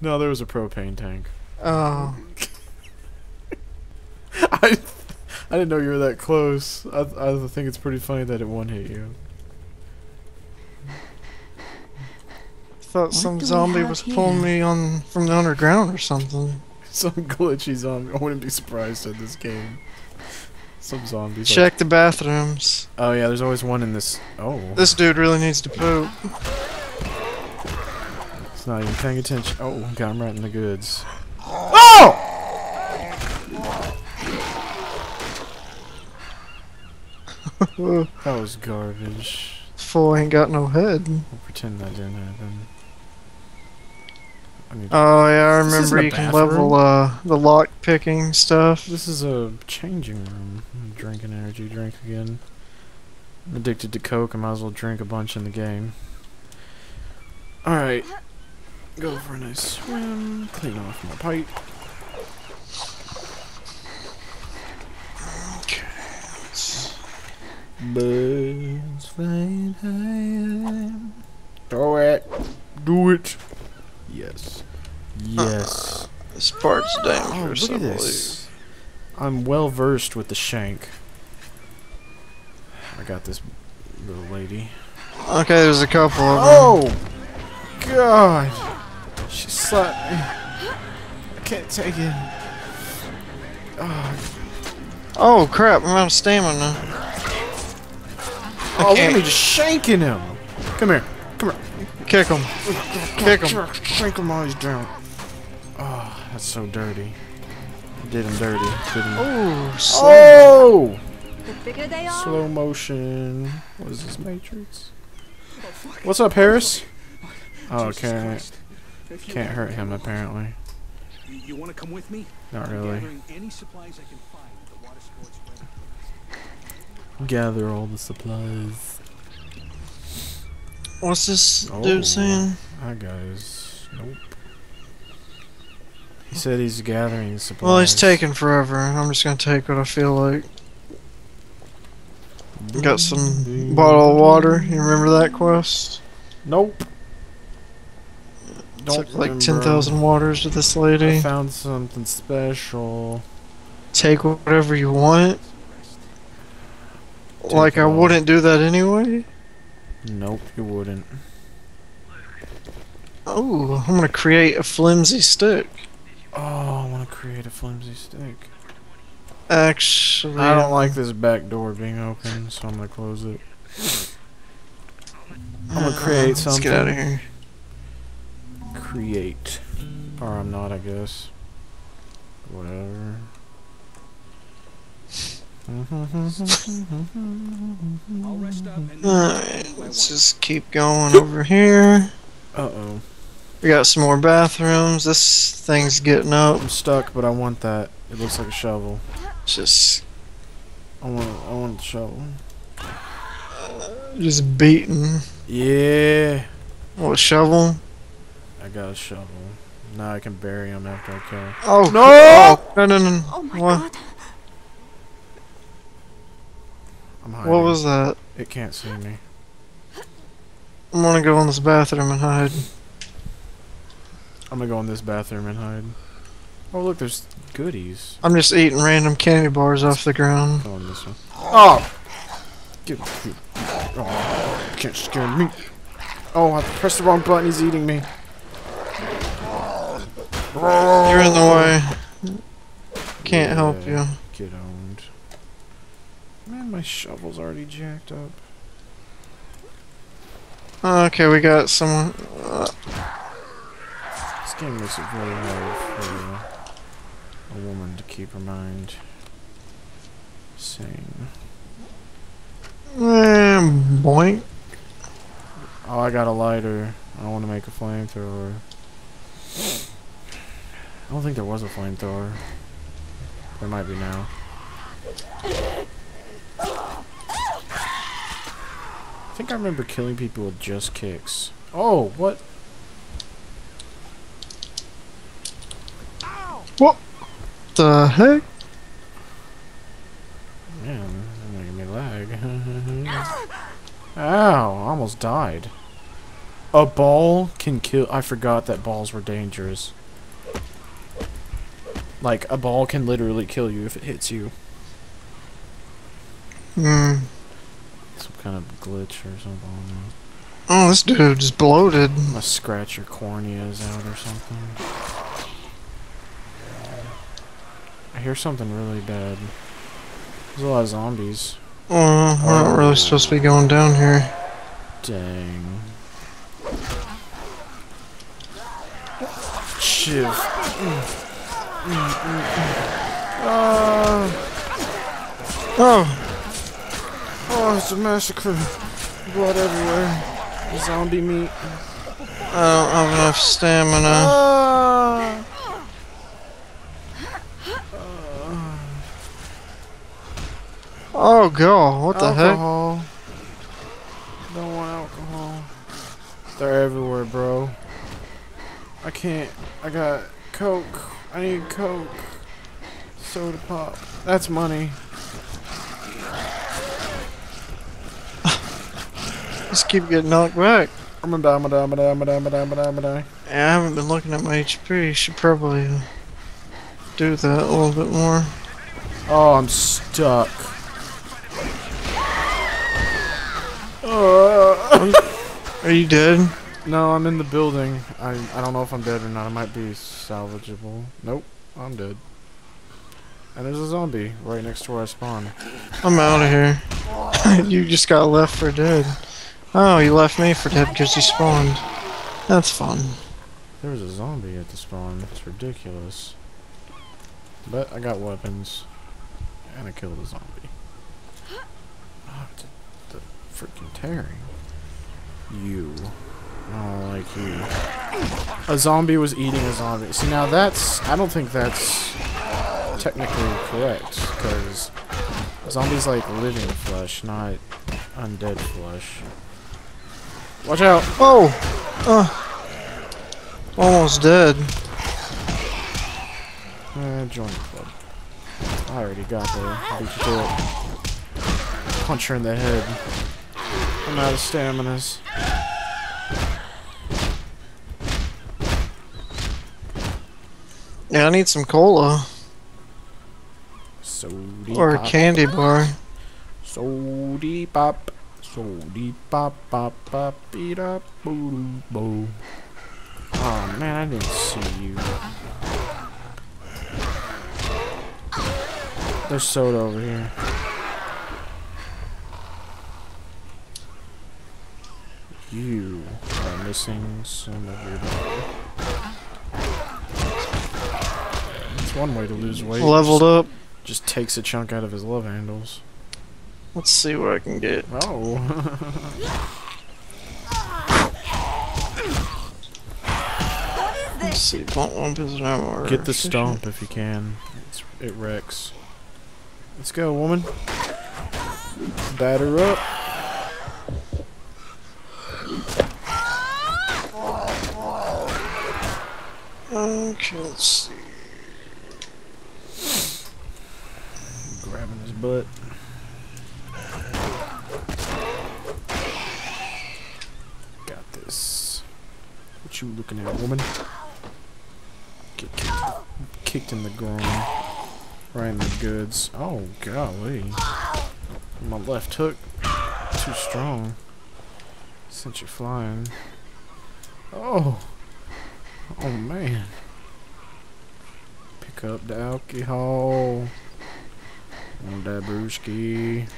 No, there was a propane tank. Oh. I I didn't know you were that close. I I think it's pretty funny that it one hit you. Thought some zombie was here? pulling me on from the underground or something. Some glitchy zombie. I wouldn't be surprised at this game. Some zombies. like- Check the bathrooms. oh yeah, there's always one in this. Oh, This dude really needs to poop. It's not even paying attention. Oh, got him right in the goods. Oh! That was garbage. Fool ain't got no head. We'll pretend that didn't happen. I mean, Oh yeah, I remember you can level uh the lock picking stuff. this is a changing room. I'm drinking energy drink again. I'm addicted to Coke. I might as well drink a bunch in the game. Alright. Go for a nice swim. Clean off my pipe. Birds flying high. Do it. Do it. Yes. Yes. This part's Oh, dangerous. look I at believe. this. I'm well versed with the shank. I got this little lady. Okay, there's a couple of them. Oh! God! She slapped me. I can't take it. Oh, Oh crap! I'm out of stamina. oh look at me just shanking him! Come here. Come here. Kick him. Kick him. Shank- Shank him while he's down. Oh, ah, that's so dirty. Did him dirty. Did him. Oh, slow. Oh! The bigger they are, Slow motion. What is this, Matrix? What's up, Harris? Oh, okay. If you Can't hurt him, apparently. You, you want to come with me? Not really. Any supplies I can find at the water sports. Gather all the supplies. What's this Oh. dude saying? Hi, guys. Nope. He said he's gathering supplies. Well, he's taking forever. I'm just gonna take what I feel like. Got some bottle of water. You remember that quest? Nope. Don't Took like 10,000 waters to this I lady. found something special. Take whatever you want. Take like I wouldn't do that anyway. Nope, you wouldn't. Oh, I'm gonna create a flimsy stick. Oh, I want to create a flimsy stick. Actually, I don't like this back door being open, so I'm gonna close it. I'm gonna uh, create Let's get out of here. Create. Or I'm not, I guess. Whatever. I'll rest up and Alright, let's just keep going over here. Uh oh. We got some more bathrooms. This thing's getting up. I'm stuck, but I want that. It looks like a shovel. Just, I want. I want the shovel. just beating. Yeah. What shovel? I got a shovel. Now I can bury him after I kill him. Oh No! oh, no! No! No! oh my What? god, I'm hiding. What was that? It can't see me. I'm gonna go in this bathroom and hide. I'm gonna go in this bathroom and hide. Oh look, there's goodies. I'm just eating random candy bars off the ground. Go in this one. Oh! Get, get, oh, you can't scare me. Oh, I pressed the wrong button. He's eating me. You're in the way. Can't help you. Get owned. Man, my shovel's already jacked up. Okay, we got someone. Uh, This game makes it very hard for a woman to keep her mind sane. eh, boink. Oh, I got a lighter. I want to make a flamethrower. I don't think there was a flamethrower. There might be now. I think I remember killing people with just kicks. Oh, what? What The heck? Man, that's making me lag. Ow, almost died. A ball can kill. I forgot that balls were dangerous. Like a ball can literally kill you if it hits you. Hmm. Some kind of glitch or something. I don't know. Oh, this dude's bloated. Must scratch your corneas out or something. I hear something really bad. There's a lot of zombies. Oh, we're not really supposed to be going down here. Dang. Shiv. Ah. Oh, oh, it's a massacre. Blood everywhere. Zombie meat. I don't have enough stamina. Ah. Oh god, what the heck? alcohol. Don't want alcohol. They're everywhere, bro. I can't. I got Coke. I need Coke. Soda pop. That's money. Just keep getting knocked back. I'm gonna die, I'm gonna die, I'm gonna die, I'm gonna die, I'm gonna die, I'm gonna die, I'm gonna die. Yeah, I haven't been looking at my HP. Should probably do that a little bit more. Oh, I'm stuck. Uh, Are you dead? No, I'm in the building. I I don't know if I'm dead or not. I might be salvageable. Nope, I'm dead. And there's a zombie right next to where I spawned. I'm out of here. you just got left for dead. Oh, you left me for dead because you spawned. That's fun. There was a zombie at the spawn. It's ridiculous. But I got weapons. And I killed a zombie. Oh, it's the freaking tearing. You. Don't like you. A zombie was eating a zombie. See, now that's... I don't think that's technically correct. Because zombies like living flesh, not undead flesh. Watch out! Oh! Uh, almost dead. Uh, join the club. I already got there. I beat you to it. Punch her in the head. I'm out of staminas. Yeah, I need some cola. Sody Or a candy bar. Sody pop. Sody pop pop pop beat up boo boo. Oh man, I didn't see you. There's soda over here. You are missing some of your body. That's one way to lose weight. Leveled up. Just takes a chunk out of his love handles. Let's see what I can get. Oh. Let's see. Blunt one pistol ammo. or Get the stomp if you can. It's, it wrecks. Let's go, woman. Batter up. Okay, let's see. Grabbing his butt. Got this. What you looking at, woman? Get kicked, kicked in the groin. Right in the goods. Oh, golly. My left hook. Too strong. Sent you flying. Oh. Oh, man. Pick up the alcohol. On that brewski.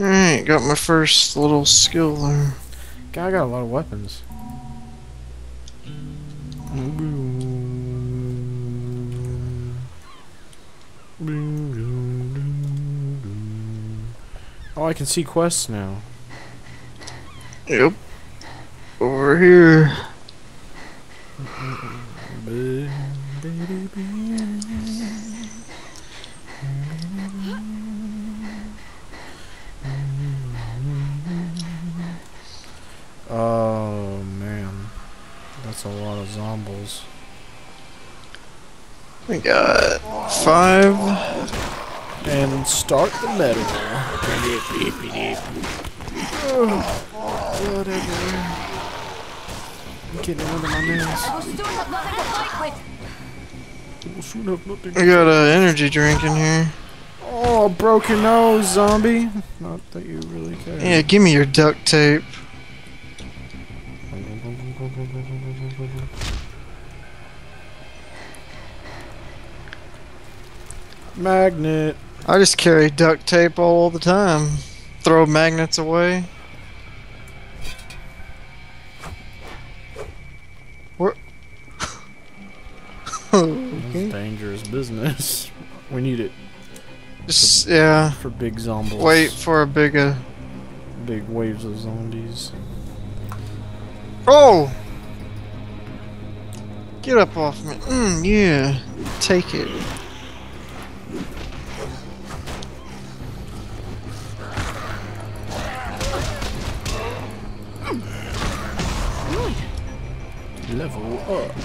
Alright, got my first little skill there. Guy got a lot of weapons. Oh, I can see quests now. Yep. Over here. Oh man, that's a lot of zombies. We got five. And start the metal. Blood everywhere. I'm getting under my nails. We'll soon have nothing to fight with. We'll soon have nothing. I got an energy drink in here. Oh, broken nose, zombie. Not that you really care. Yeah, give me your duct tape. Magnet. I just carry duct tape all the time. Throw magnets away. Where? That's dangerous business. We need it Just yeah. for big zombies. Wait for a big uh. Big waves of zombies. Oh! Get up off me. Mm, yeah. Take it. Level up.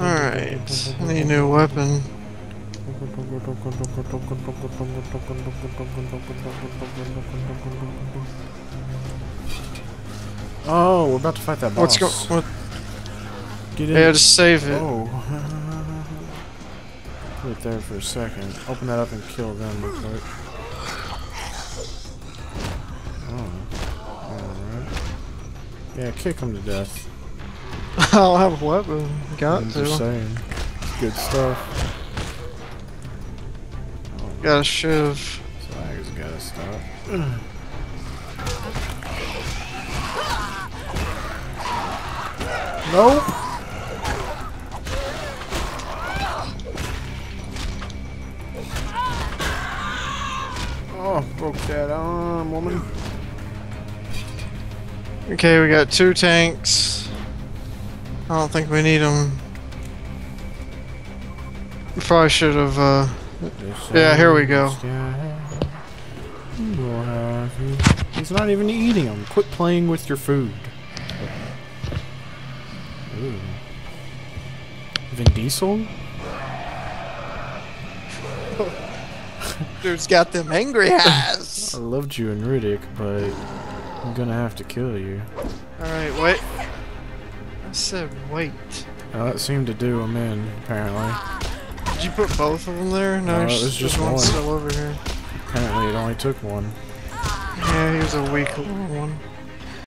Alright. Need a new weapon. Oh, we're about to fight that boss. What's go what Get in. Yeah, just save it. Oh. Put it there for a second. Open that up and kill them real quick. Yeah, kick him to death. I don't have a weapon. Got I'm just to. saying. It's good stuff. Got a shiv. Swag's gotta stop. nope. Oh, broke that arm, woman. Okay, we got two tanks. I don't think we need them. We probably should have, uh... Yeah, here we go. He's not even eating them. Quit playing with your food. Ooh. Vin Diesel? Dude's got them angry eyes. I loved you in Riddick, but I'm gonna have to kill you. Alright, wait. I said wait. Uh, that seemed to do him in, apparently. Did you put both of them there? No, No, there's it was just one one. still over here. Apparently it only took one. Yeah, he was a weak little one.